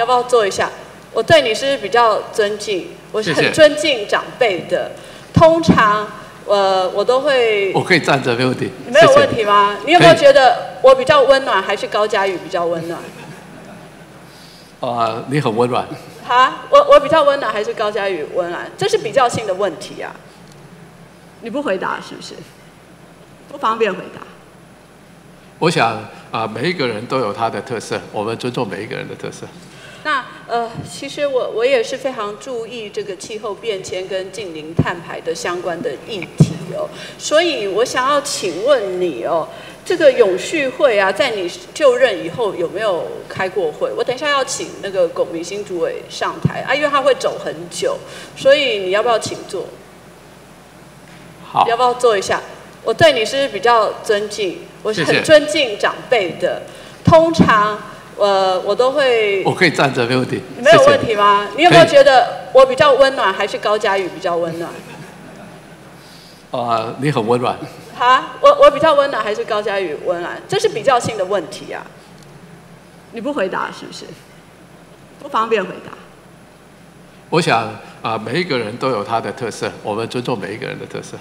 要不要坐一下？我对你是比较尊敬，我是很尊敬长辈的。通常，呃，我都会我可以站着，没问题。没有问题吗？你有没有觉得我比较温暖，还是高佳宇比较温暖？啊、你很温暖。哈，我我比较温暖，还是高佳宇温暖？这是比较性的问题啊。你不回答是不是？不方便回答。我想啊、每一个人都有他的特色，我们尊重每一个人的特色。那呃，其实我我也是非常注意这个气候变迁跟近零碳排的相关的议题哦，所以我想要请问你哦，这个永续会啊，在你就任以后有没有开过会？我等一下要请那个龚明星主委上台啊，因为他会走很久，所以你要不要请坐？好，要不要坐一下？我对你是比较尊敬，我是很尊敬长辈的。通常，呃，我都会我可以站着，没问题。没有问题吗？你有没有觉得我比较温暖，还是高佳宇比较温暖？啊、你很温暖。啊，我我比较温暖，还是高佳宇温暖？这是比较性的问题啊。你不回答是不是？不方便回答。我想啊、每一个人都有他的特色，我们尊重每一个人的特色。